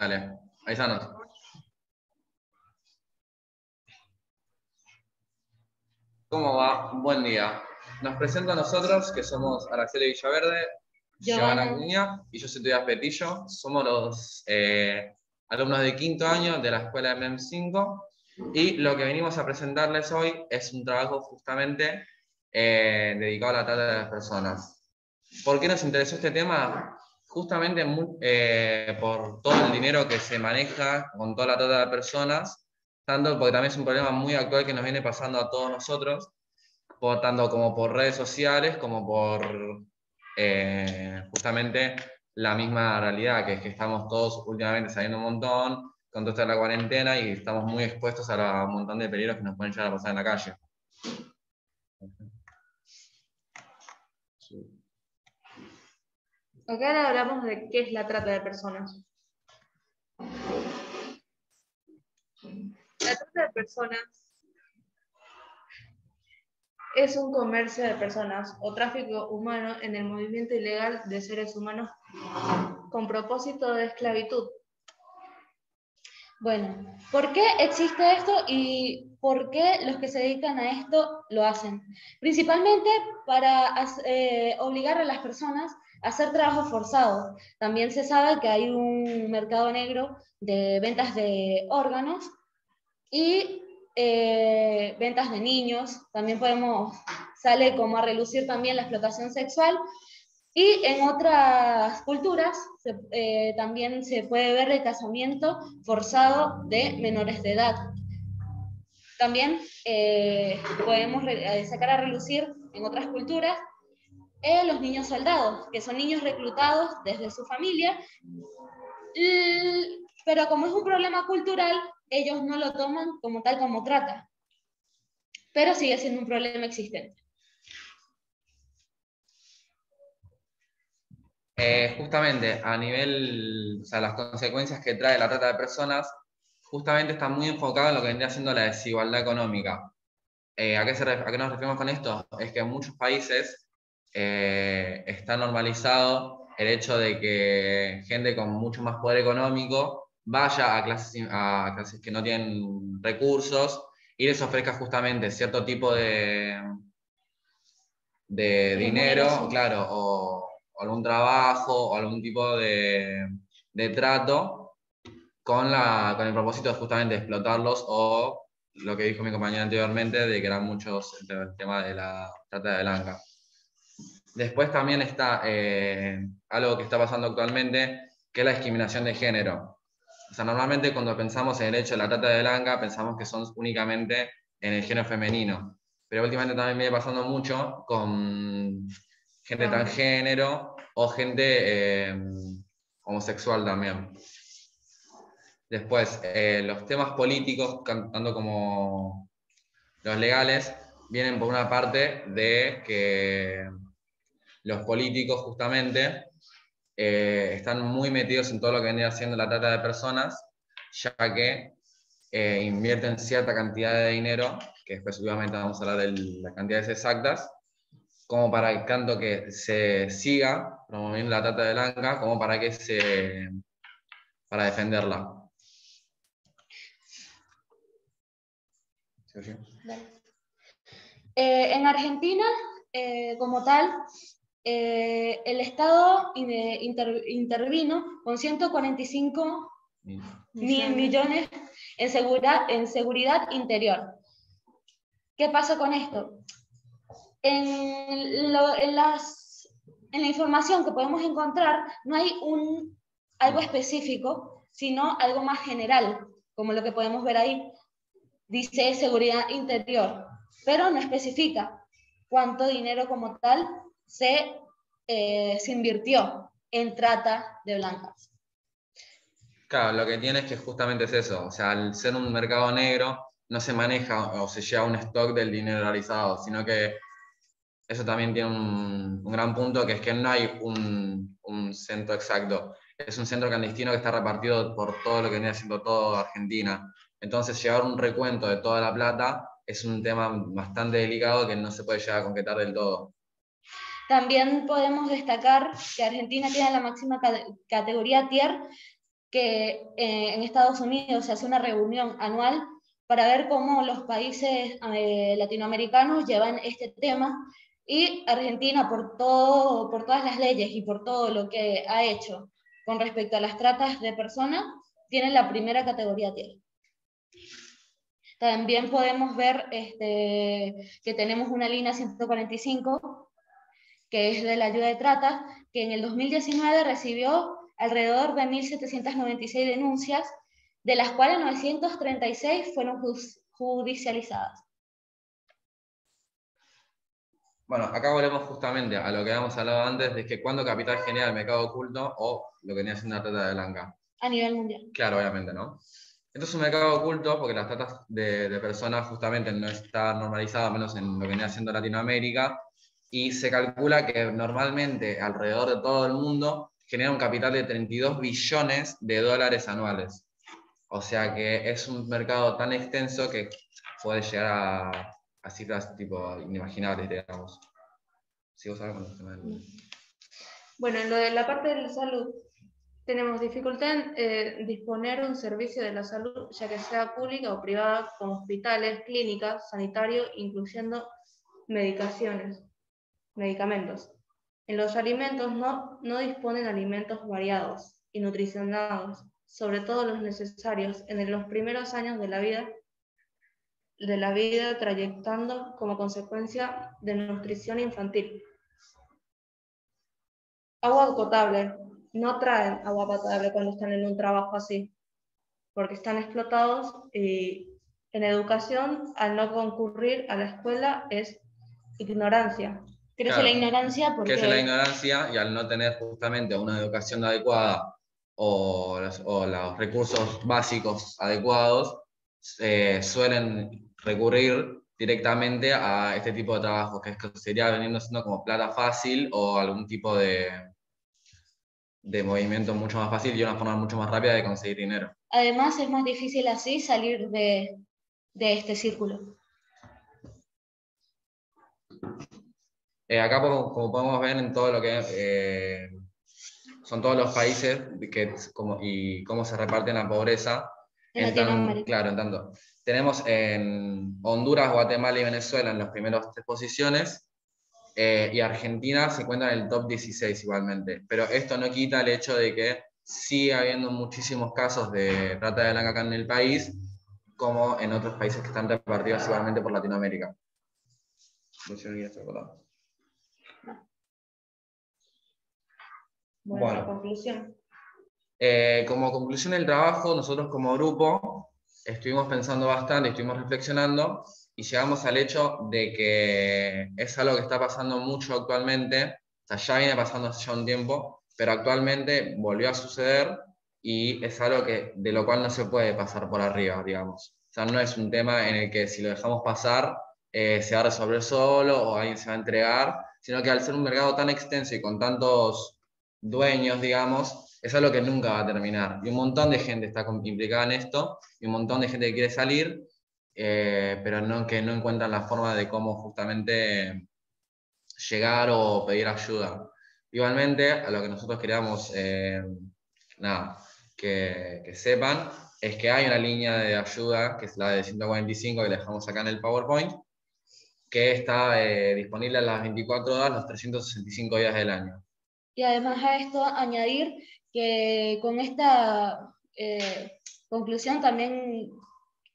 Dale, avísanos. ¿Cómo va? Buen día. Nos presento a nosotros, que somos Araceli Villaverde, Giovanna. Acuña y yo soy Tobias Petillo. Somos los eh, alumnos de quinto año de la escuela de MEM5 y lo que venimos a presentarles hoy es un trabajo justamente eh, dedicado a la trata de las personas. ¿Por qué nos interesó este tema? Justamente eh, por todo el dinero que se maneja con toda la trata de personas, tanto porque también es un problema muy actual que nos viene pasando a todos nosotros, por, tanto como por redes sociales como por eh, justamente la misma realidad, que es que estamos todos últimamente saliendo un montón con toda la cuarentena y estamos muy expuestos a un montón de peligros que nos pueden llegar a pasar en la calle. Acá ahora hablamos de qué es la trata de personas. La trata de personas es un comercio de personas o tráfico humano en el movimiento ilegal de seres humanos con propósito de esclavitud. Bueno, ¿por qué existe esto y por qué los que se dedican a esto lo hacen? Principalmente para eh, obligar a las personas a hacer trabajo forzado. También se sabe que hay un mercado negro de ventas de órganos y eh, ventas de niños. También podemos, sale como a relucir también la explotación sexual. Y en otras culturas eh, también se puede ver el casamiento forzado de menores de edad. También eh, podemos eh, sacar a relucir en otras culturas eh, los niños soldados, que son niños reclutados desde su familia, pero como es un problema cultural, ellos no lo toman como tal como trata, pero sigue siendo un problema existente. Justamente a nivel, o sea, las consecuencias que trae la trata de personas, justamente está muy enfocado en lo que vendría siendo la desigualdad económica. Eh, ¿a, qué se ref- ¿A qué nos referimos con esto? Es que en muchos países eh, está normalizado el hecho de que gente con mucho más poder económico vaya a clases, a clases que no tienen recursos y les ofrezca justamente cierto tipo de, de dinero, claro, o, o algún trabajo, o algún tipo de, de trato con, la, con el propósito de justamente explotarlos o lo que dijo mi compañera anteriormente, de que eran muchos el, te- el tema de la trata de blanca. Después también está eh, algo que está pasando actualmente, que es la discriminación de género. O sea, normalmente cuando pensamos en el hecho de la trata de blanca, pensamos que son únicamente en el género femenino. Pero últimamente también viene pasando mucho con gente transgénero o gente eh, homosexual también. Después, eh, los temas políticos, tanto como los legales, vienen por una parte de que los políticos justamente eh, están muy metidos en todo lo que vendría siendo la trata de personas, ya que eh, invierten cierta cantidad de dinero, que después obviamente vamos a hablar de las cantidades exactas, como para que tanto que se siga promoviendo la trata de blanca, como para que se para defenderla. Eh, en Argentina, eh, como tal, eh, el Estado in- inter- intervino con 145 mil millones en seguridad, en seguridad interior. ¿Qué pasa con esto? En, lo- en las, en la información que podemos encontrar no hay un, algo específico, sino algo más general, como lo que podemos ver ahí. Dice seguridad interior, pero no especifica cuánto dinero como tal se, eh, se invirtió en trata de blancas. Claro, lo que tiene es que justamente es eso, o sea, al ser un mercado negro no se maneja o se lleva un stock del dinero realizado, sino que eso también tiene un, un gran punto, que es que no hay un, un centro exacto, es un centro clandestino que está repartido por todo lo que viene siendo toda Argentina. Entonces, llevar un recuento de toda la plata es un tema bastante delicado que no se puede llegar a concretar del todo. También podemos destacar que Argentina tiene la máxima cate- categoría tier que eh, en Estados Unidos se hace una reunión anual para ver cómo los países eh, latinoamericanos llevan este tema y Argentina, por, todo, por todas las leyes y por todo lo que ha hecho con respecto a las tratas de personas, tiene la primera categoría tierra. También podemos ver este, que tenemos una línea 145, que es de la ayuda de trata, que en el 2019 recibió alrededor de 1.796 denuncias, de las cuales 936 fueron judicializadas. Bueno, acá volvemos justamente a lo que habíamos hablado antes, de que cuando capital genera el mercado oculto o lo que tenía siendo una trata de blanca. A nivel mundial. Claro, obviamente, ¿no? Esto es un mercado oculto porque las tratas de, de personas justamente no está normalizada, menos en lo que viene haciendo Latinoamérica, y se calcula que normalmente alrededor de todo el mundo genera un capital de 32 billones de dólares anuales. O sea que es un mercado tan extenso que puede llegar a, a cifras tipo inimaginables, digamos. Sí, vos Bueno, en lo de la parte de la salud, tenemos dificultad en eh, disponer un servicio de la salud, ya que sea pública o privada, como hospitales, clínicas, sanitario, incluyendo medicaciones, medicamentos. En los alimentos no, no disponen alimentos variados y nutricionados, sobre todo los necesarios en los primeros años de la vida, de la vida trayectando como consecuencia de nutrición infantil. Agua potable. No traen agua potable cuando están en un trabajo así, porque están explotados y en educación, al no concurrir a la escuela, es ignorancia. Crece la ignorancia porque... Crece la ignorancia y al no tener justamente una educación adecuada o los, o los recursos básicos adecuados, eh, suelen recurrir directamente a este tipo de trabajo, que sería veniendo siendo como plata fácil o algún tipo de, de movimiento mucho más fácil y una forma mucho más rápida de conseguir dinero. Además, es más difícil así salir de, de este círculo. Eh, acá, como, podemos ver en todo lo que eh, son todos los países que, como, y cómo se reparten la pobreza. En, claro, en tanto. Tenemos en Honduras, Guatemala y Venezuela en las primeras tres posiciones. Eh, y Argentina se encuentra en el top 16 igualmente. Pero esto no quita el hecho de que sigue habiendo muchísimos casos de trata de blanca acá en el país, como en otros países que están repartidos igualmente por Latinoamérica. Bueno, conclusión. Eh, como conclusión del trabajo, nosotros como grupo estuvimos pensando bastante, estuvimos reflexionando y llegamos al hecho de que es algo que está pasando mucho actualmente, o sea, ya viene pasando hace ya un tiempo, pero actualmente volvió a suceder y es algo que, de lo cual no se puede pasar por arriba, digamos. O sea, no es un tema en el que si lo dejamos pasar eh, se va a resolver solo o alguien se va a entregar, sino que al ser un mercado tan extenso y con tantos dueños, digamos, es algo que nunca va a terminar. Y un montón de gente está implicada en esto, y un montón de gente que quiere salir, eh, pero no, que no encuentran la forma de cómo justamente llegar o pedir ayuda. Igualmente, a lo que nosotros queríamos eh, nada, que, que, sepan es que hay una línea de ayuda, que es la de 145, que le dejamos acá en el PowerPoint, que está eh, disponible a las 24 horas, los 365 días del año. Y además a esto añadir que con esta eh, conclusión también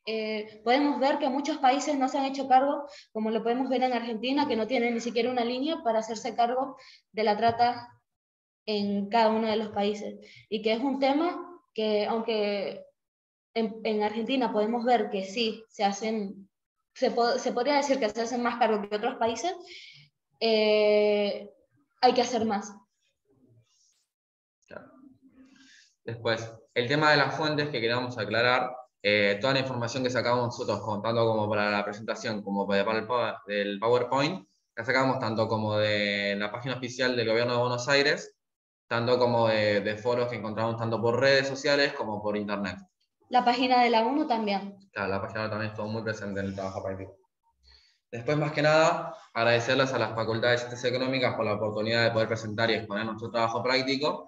eh, podemos ver que muchos países no se han hecho cargo, como lo podemos ver en Argentina, que no tienen ni siquiera una línea para hacerse cargo de la trata en cada uno de los países. Y que es un tema que, aunque en, Argentina podemos ver que sí, se hacen, se, podría decir que se hacen más cargo que otros países, eh, hay que hacer más. Después, el tema de las fuentes que queríamos aclarar, eh, toda la información que sacamos nosotros, tanto como para la presentación como para el PowerPoint, la sacamos tanto como de la página oficial del Gobierno de Buenos Aires, tanto como de, foros que encontramos tanto por redes sociales como por Internet. La página de la ONU también. Claro, la página también estuvo muy presente en el trabajo práctico. Después, más que nada, agradecerles a las facultades de Ciencias Económicas por la oportunidad de poder presentar y exponer nuestro trabajo práctico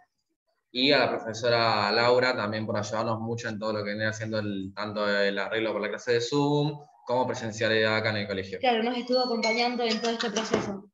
y a la profesora Laura también por ayudarnos mucho en todo lo que viene haciendo el, tanto el arreglo por la clase de Zoom como presencialidad acá en el colegio. Claro, nos estuvo acompañando en todo este proceso.